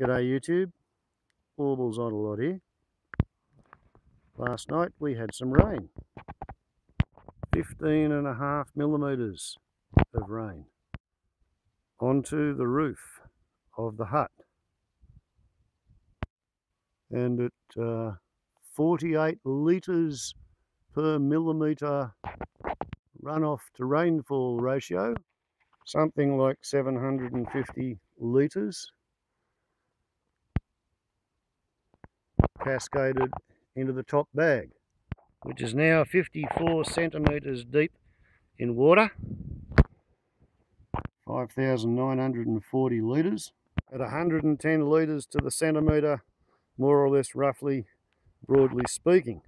G'day YouTube. Warbles on a lot here. Last night we had some rain. 15 and a half millimetres of rain onto the roof of the hut. And at uh, 48 litres per millimetre runoff to rainfall ratio, something like 750 litres cascaded into the top bag, which is now 54 centimetres deep in water, 5,940 litres, at 110 litres to the centimetre, more or less roughly, broadly speaking.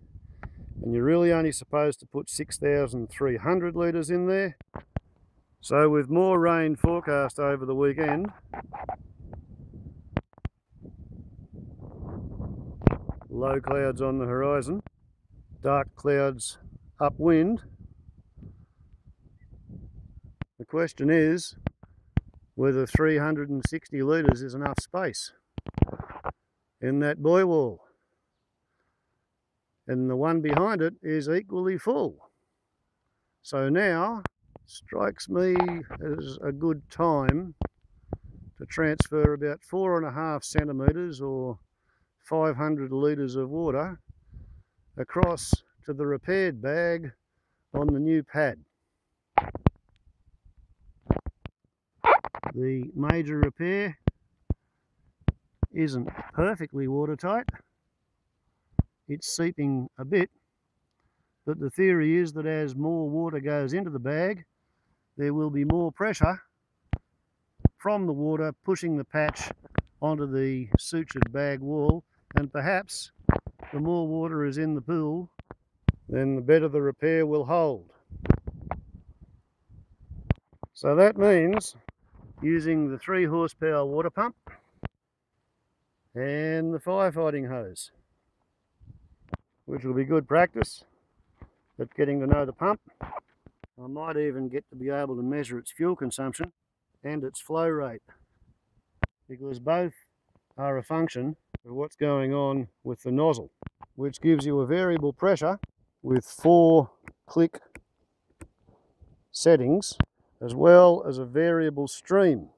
And you're really only supposed to put 6,300 litres in there. So with more rain forecast over the weekend, low clouds on the horizon, dark clouds upwind. The question is whether 360 litres is enough space in that Buoywall. And the one behind it is equally full. So now strikes me as a good time to transfer about four and a half centimetres or 500 litres of water across to the repaired bag on the new pad. The major repair isn't perfectly watertight. It's seeping a bit, but the theory is that as more water goes into the bag, there will be more pressure from the water pushing the patch onto the sutured bag wall and perhaps the more water is in the pool then the better the repair will hold. So that means using the 3 horsepower water pump and the firefighting hose which will be good practice at getting to know the pump. I might even get to be able to measure its fuel consumption and its flow rate because both are a function of what's going on with the nozzle, which gives you a variable pressure with four click settings, as well as a variable stream.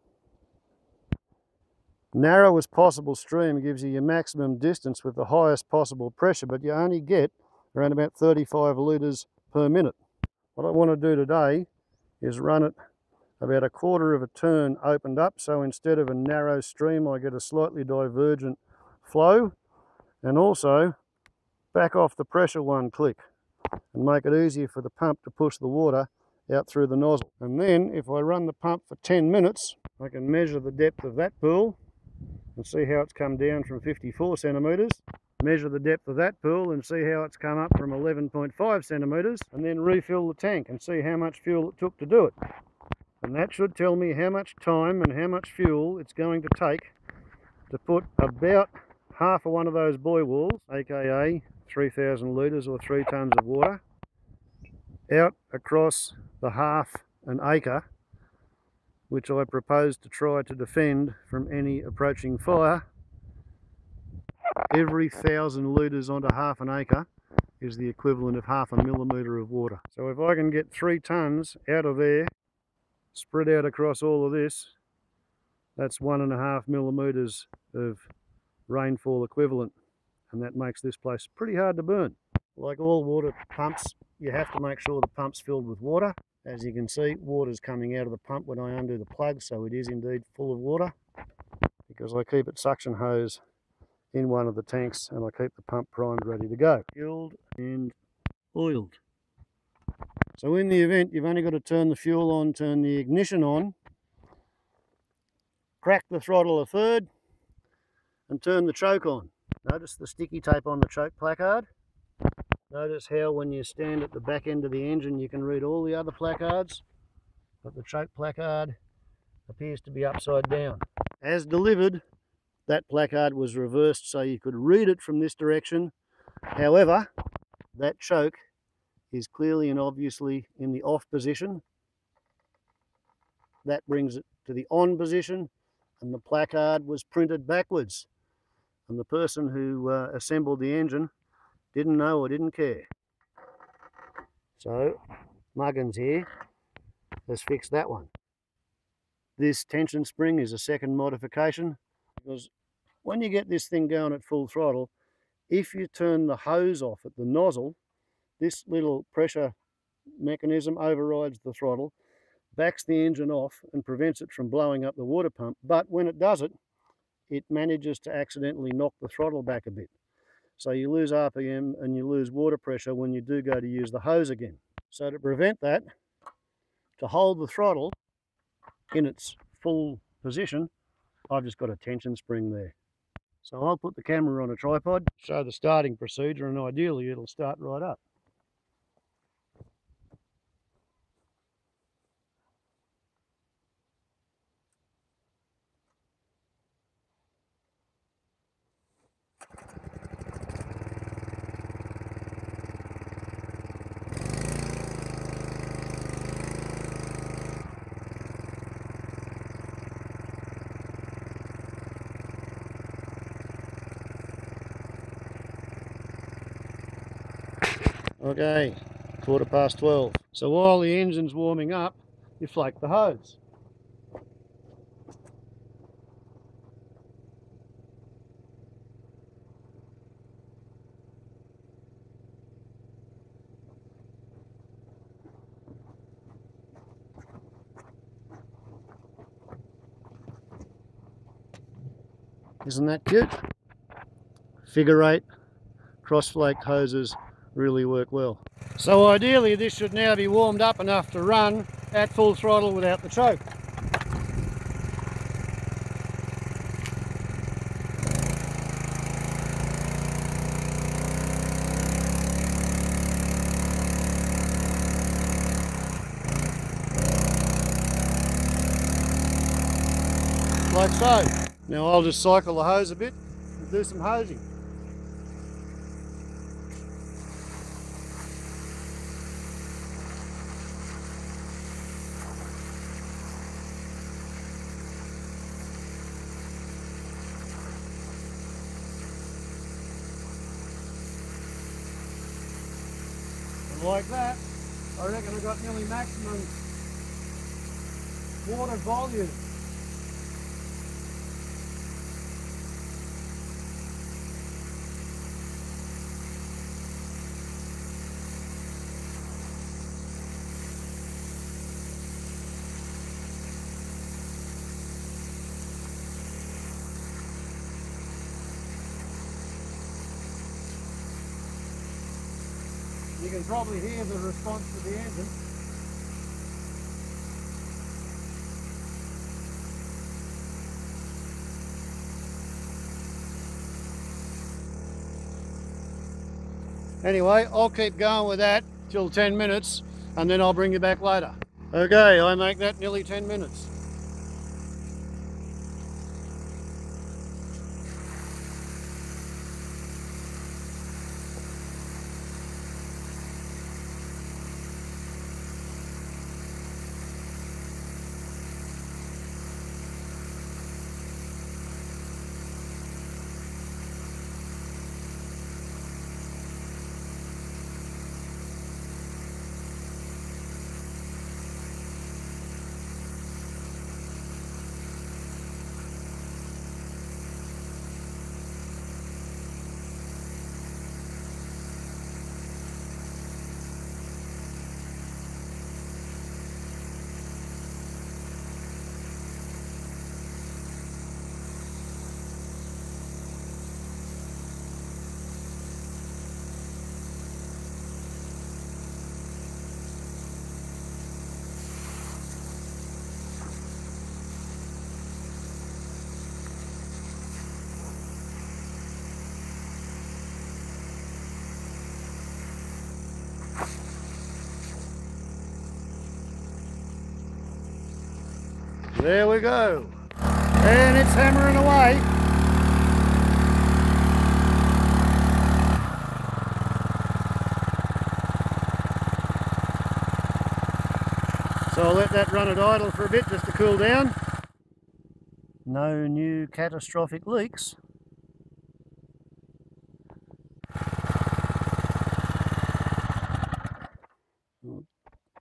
Narrowest possible stream gives you your maximum distance with the highest possible pressure, but you only get around about 35 litres per minute. What I want to do today is run it about a quarter of a turn opened up, so instead of a narrow stream I get a slightly divergent flow and also back off the pressure one click and make it easier for the pump to push the water out through the nozzle. And then if I run the pump for 10 minutes, I can measure the depth of that pool and see how it's come down from 54 centimetres, measure the depth of that pool and see how it's come up from 11.5 centimetres, and then refill the tank and see how much fuel it took to do it. And that should tell me how much time and how much fuel it's going to take to put about half of one of those Buoywalls, aka 3,000 litres or 3 tonnes of water, out across the half an acre, which I propose to try to defend from any approaching fire. Every thousand litres onto half an acre is the equivalent of half a millimetre of water. So if I can get three tonnes out of there, spread out across all of this, that's one and a half millimetres of rainfall equivalent and that makes this place pretty hard to burn. Like all water pumps, you have to make sure the pump's filled with water. As you can see, water's coming out of the pump when I undo the plug, so it is indeed full of water because I keep it suction hose in one of the tanks and I keep the pump primed ready to go. Fueled and oiled. So in the event you've only got to turn the fuel on, turn the ignition on, crack the throttle a third and turn the choke on. Notice the sticky tape on the choke placard. Notice how when you stand at the back end of the engine you can read all the other placards, but the choke placard appears to be upside down. As delivered, that placard was reversed so you could read it from this direction. However, that choke is clearly and obviously in the off position. That brings it to the on position and the placard was printed backwards. And the person who uh, assembled the engine didn't know or didn't care. So Muggins here has fixed that one. This tension spring is a second modification because when you get this thing going at full throttle, if you turn the hose off at the nozzle, this little pressure mechanism overrides the throttle, backs the engine off and prevents it from blowing up the water pump. But when it does it, it manages to accidentally knock the throttle back a bit. So you lose RPM and you lose water pressure when you do go to use the hose again. So to prevent that, to hold the throttle in its full position, I've just got a tension spring there. So I'll put the camera on a tripod, show the starting procedure, and ideally it'll start right up. Okay, quarter past 12. So while the engine's warming up, you flake the hose. Isn't that cute? Figure eight cross flaked hoses really work well. So ideally this should now be warmed up enough to run at full throttle without the choke. Like so. Now I'll just cycle the hose a bit and do some hosing. Got nearly maximum water volume. You can probably hear the response to the engine. Anyway, I'll keep going with that till 10 minutes and then I'll bring you back later. Okay, I make that nearly 10 minutes. There we go. And it's hammering away. So I'll let that run at idle for a bit just to cool down. no new catastrophic leaks.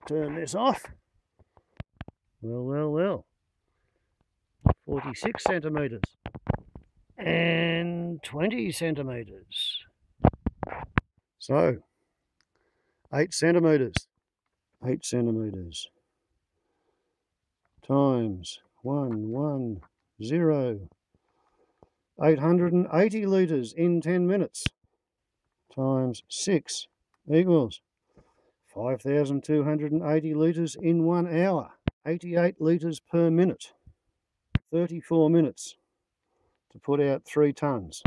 Turn this off. Well, well, well. 46 centimetres and 20 centimetres. So, 8 centimetres, 8 centimetres times 1, 1, 0, 880 litres in 10 minutes times 6 equals 5,280 litres in 1 hour, 88 litres per minute, 34 minutes to put out 3 tonnes.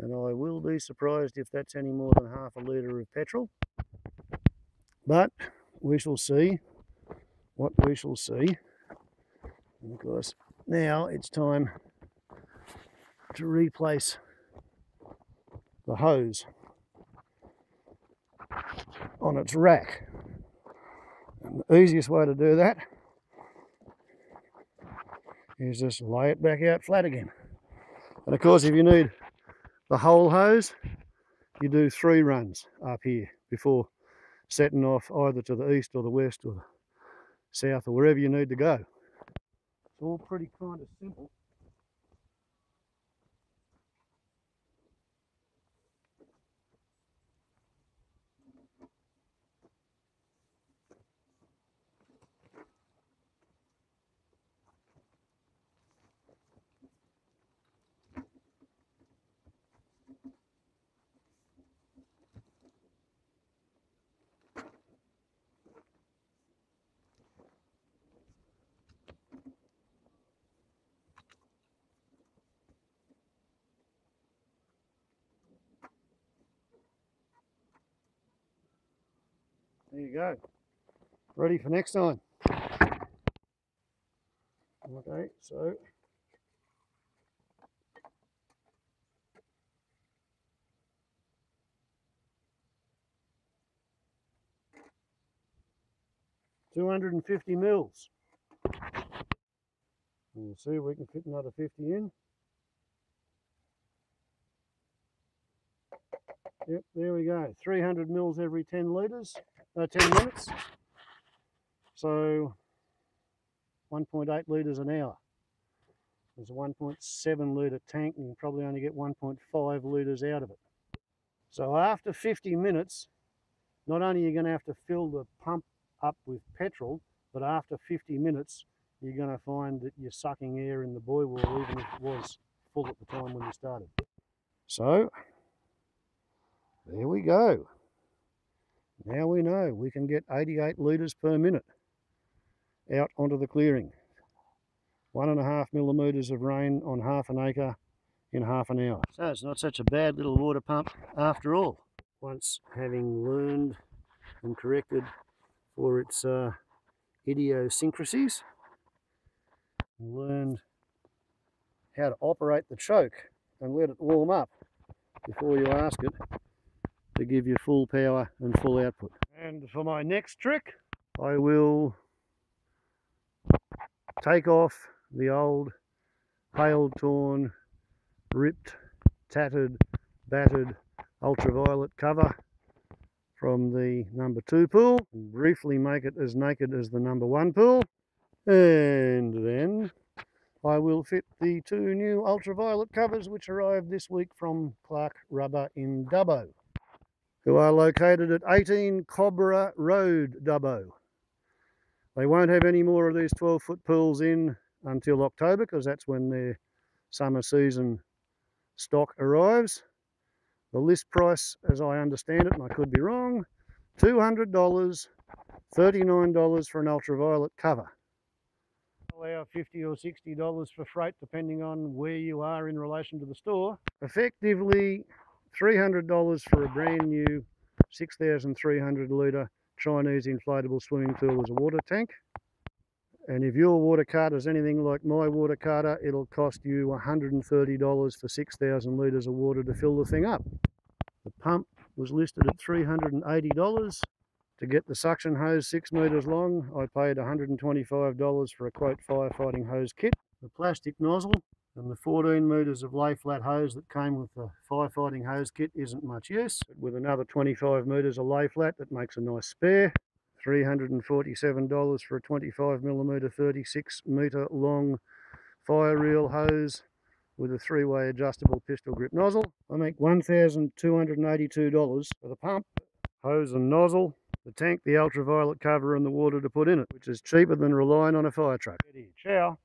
And I will be surprised if that's any more than half a litre of petrol. But we shall see what we shall see. Course, now it's time to replace the hose on its rack. And the easiest way to do that is just lay it back out flat again. And of course, if you need the whole hose, you do three runs up here before setting off either to the east or the west or the south or wherever you need to go. It's all pretty kind of simple. There you go. Ready for next time. Okay, so Two hundred and fifty mils. we'll see if we can fit another fifty in. Yep, there we go. 300 mils every 10 litres uh, 10 minutes. So 1.8 litres an hour. There's a 1.7 litre tank and you probably only get 1.5 litres out of it. So after 50 minutes, not only are you going to have to fill the pump up with petrol, but after 50 minutes, you're going to find that you're sucking air in the Buoywall even if it was full at the time when you started. So, there we go. Now we know we can get 88 litres per minute out onto the clearing. One and a half millimetres of rain on half an acre in half an hour. So it's not such a bad little water pump after all. Once having learned and corrected for its uh, idiosyncrasies, learned how to operate the choke and let it warm up before you ask it to give you full power and full output. And for my next trick, I will take off the old hail torn, ripped, tattered, battered ultraviolet cover from the number two pool. And briefly make it as naked as the number one pool. And then I will fit the two new ultraviolet covers which arrived this week from Clark Rubber in Dubbo who are located at 18 Cobborah Road, Dubbo. They won't have any more of these 12 foot pools in until October because that's when their summer season stock arrives. The list price, as I understand it, and I could be wrong, $200, $39 for an ultraviolet cover. Allow 50 or $60 for freight depending on where you are in relation to the store. Effectively $300 for a brand new 6,300 litre Chinese inflatable swimming pool as a water tank. And if your water cart is anything like my water carter, it'll cost you $130 for 6,000 litres of water to fill the thing up. The pump was listed at $380. To get the suction hose six metres long, I paid $125 for a quote firefighting hose kit. the plastic nozzle and the 14 metres of lay flat hose that came with the firefighting hose kit isn't much use. With another 25 metres of lay flat that makes a nice spare. $347 for a 25 millimetre 36 metre long fire reel hose with a three-way adjustable pistol grip nozzle. I make $1,282 for the pump, hose and nozzle, the tank, the ultraviolet cover and the water to put in it, which is cheaper than relying on a fire truck. Ciao.